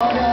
Oh,